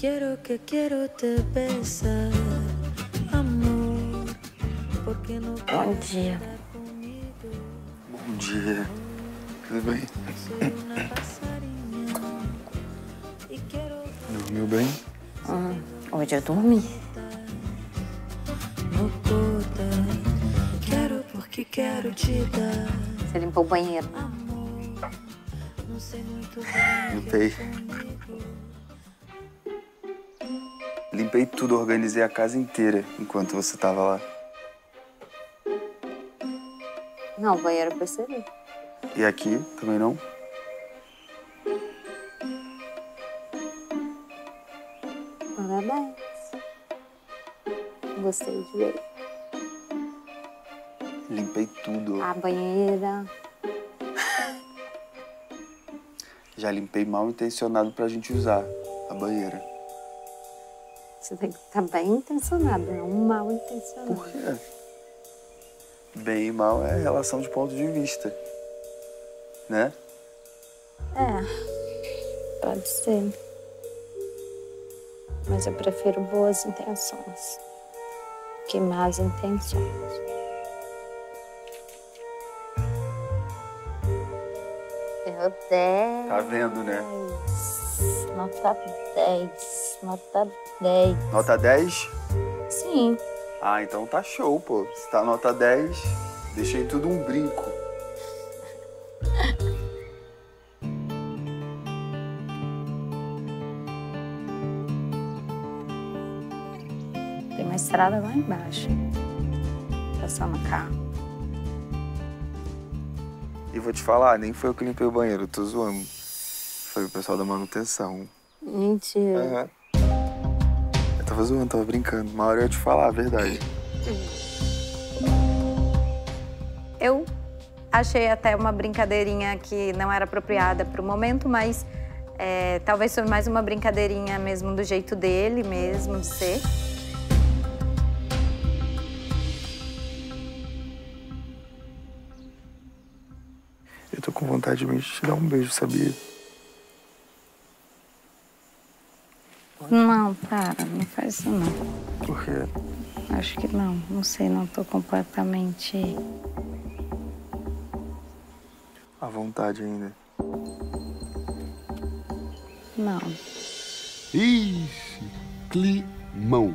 que quiero te besar, amor. Porque no Bom dia. Bom dia. Tudo bem? e quero Dormiu bem? Hum, hoje eu dormi. Quero porque quero te dar, Você limpou o banheiro. amor. Não sei muito bem. Limpei. Limpei tudo, organizei a casa inteira enquanto você tava lá. Não, o banheiro eu percebi. E aqui também não? Parabéns. Gostei de ver. Limpei tudo. A banheira. Já limpei mal intencionado pra gente usar a banheira. Você tem que estar bem intencionado, não mal intencionado. Por quê? Bem e mal é relação de ponto de vista. Né? É, pode ser. Mas eu prefiro boas intenções que más intenções. Meu Deus. Tá vendo, né? Nota 10. Nota 10. Nota 10? Sim. Ah, então tá show, pô. Se tá nota 10, deixei tudo um brinco. Tem uma estrada lá embaixo. Passando carro. E vou te falar, nem foi eu que limpei o banheiro, tô zoando. Foi o pessoal da manutenção. Mentira. Aham. Eu tava zoando, tava brincando. Uma hora eu ia te falar a verdade. Eu achei até uma brincadeirinha que não era apropriada para o momento, mas é, talvez foi mais uma brincadeirinha mesmo do jeito dele mesmo de ser. Eu tô com vontade mesmo de te dar um beijo, sabia? Não, para, não faz isso não. Por quê? Acho que não. Não sei, não tô completamente. À vontade ainda. Não. Ixi, climão.